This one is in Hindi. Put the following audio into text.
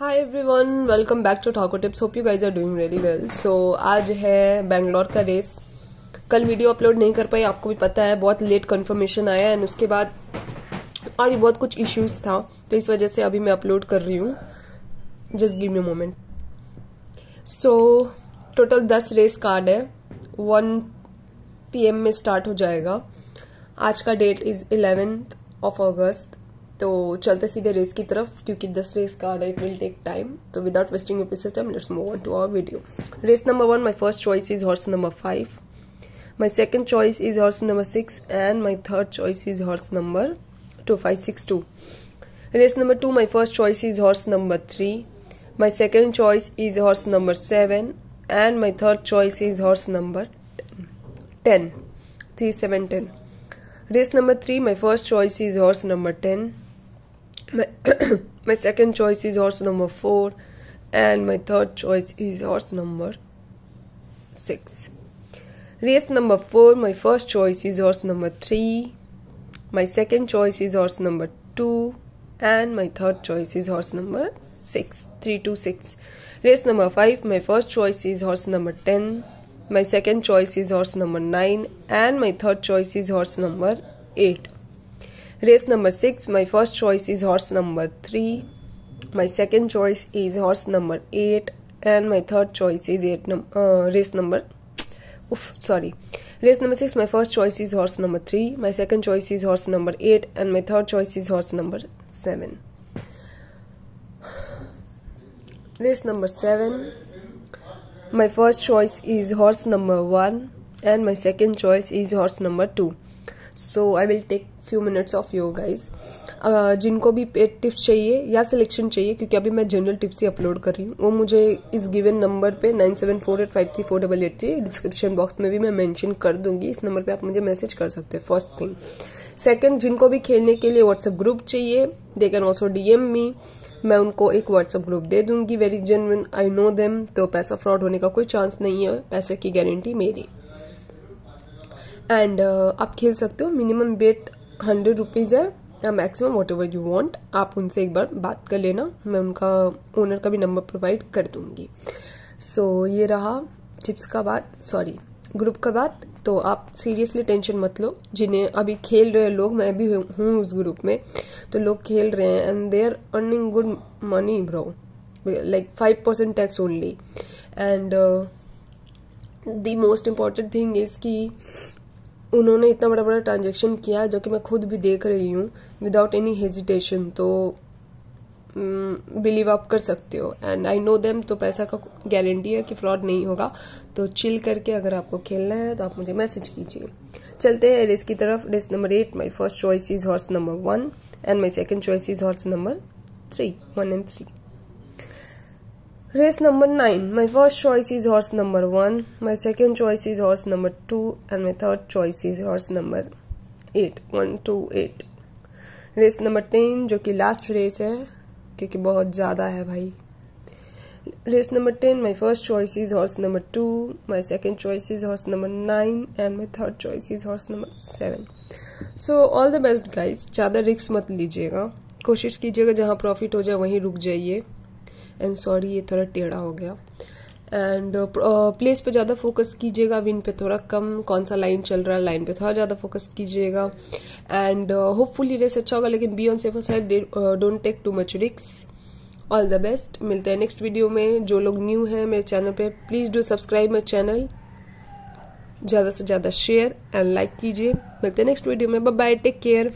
Hi everyone welcome back to Thakur tips hope you guys are doing really well so आज है बैंगलोर का रेस कल वीडियो अपलोड नहीं कर पाई, आपको भी पता है, बहुत लेट कंफर्मेशन आया एंड उसके बाद और भी बहुत कुछ इश्यूज़ था तो इस वजह से अभी मैं अपलोड कर रही हूँ। Just give me moment so total दस रेस कार्ड है। वन पीएम में स्टार्ट हो जाएगा। आज का date is eleventh of August तो चलते सीधे रेस की तरफ़ क्योंकि दस race card it will take time तो without wasting your system let's move on to our video race number one my first choice is horse number five my second choice is horse number six and my third choice is horse number two five six two race number two my first choice is horse number three my second choice is horse number seven and my third choice is horse number ten three seven ten Race number 3, my first choice is horse number 10. My, my second choice is horse number 4. And my third choice is horse number 6. Race number 4, my first choice is horse number 3. My second choice is horse number 2. And my third choice is horse number 6. 3 to 6. Race number 5, my first choice is horse number 10. My second choice is horse number 9 and my third choice is horse number 8. Race number 6, my first choice is horse number 3. My second choice is horse number 8 and my third choice is eight num uh, race number oof, sorry. Race number 6, my first choice is horse number 3. My second choice is horse number 8 and my third choice is horse number 7. Race number 7, my first choice is horse number 1 and my second choice is horse number 2 so I will take few minutes of guys. Uh, जिनको भी पेड टिप्स चाहिए या सिलेक्शन चाहिए क्योंकि अभी मैं जनरल टिप्स ही अपलोड कर रही हूँ वो मुझे इस गिवन नंबर पे nine seven four eight five three four double eight three description box में भी मैं मेंशन कर दूँगी। इस नंबर पे आप मुझे मैसेज कर सकते हैं फ़र्स्ट थिंग सेकंड जिनको भी खेलने के लिए व्हाट्सएप ग्रुप चाहिए they can also DM me मैं उनको एक व्हाट्सएप ग्रुप दे दूँगी very genuine I know them तो पैसा फ्रॉड होने का कोई चांस नहीं है पैसे की गारंटी मेरी। एंड uh, आप खेल सकते हो। मिनिमम बेट हंड्रेड रुपीज़ है। या maximum whatever you want आप उनसे एक बार बात कर लेना। मैं उनका ओनर का भी नंबर प्रोवाइड कर दूँगी। सो so, ये रहा टिप्स का बात। सॉरी ग्रुप का बात। तो आप सीरियसली टेंशन मत लो। जिन्हें अभी खेल रहे लोग मैं भी हूँ उस ग्रुप में। तो लोग खेल रहे हैं and they are earning good money bro like five percent tax only and the most important thing is कि उन्होंने इतना बड़ा बड़ा ट्रांजेक्शन किया जो कि मैं खुद भी देख रही हूँ विदाउट एनी हेजिटेशन तो बिलीव आप कर सकते हो। एंड आई नो देम तो पैसा का गारंटी है कि फ्रॉड नहीं होगा। तो चिल करके अगर आपको खेलना है तो आप मुझे मैसेज कीजिए। चलते हैं रेस की तरफ़। Race number eight my first choice is horse number one and my second choice is horse number three one and three Race number 9. My first choice is horse number 1. My second choice is horse number 2. And my third choice is horse number 8. 1, 2, 8. Race number 10 जो कि लास्ट रेस है क्योंकि बहुत ज़्यादा है भाई race number 10 my first choice is horse number 2 my second choice is horse number 9 and my third choice is horse number 7 so all the best guys ज़्यादा रिस्क मत लीजिएगा कोशिश कीजिएगा जहाँ प्रॉफिट हो जाए वहीं रुक जाइए एंड सॉरी ये थोड़ा टेढ़ा हो गया। एंड प्लेस uh, पे ज़्यादा फोकस कीजिएगा विन पे थोड़ा कम कौन सा लाइन चल रहा है लाइन पे थोड़ा ज़्यादा फोकस कीजिएगा। एंड होपफुली रेस अच्छा होगा लेकिन be on safer side don't take too much रिक्स ऑल द बेस्ट मिलते हैं नेक्स्ट वीडियो में। जो लोग न्यू हैं मेरे चैनल पे please do subscribe my channel ज़्यादा से ज़्यादा शेयर एंड लाइक कीजिए। मिलते हैं नेक्स्ट वीडियो में। Bye take care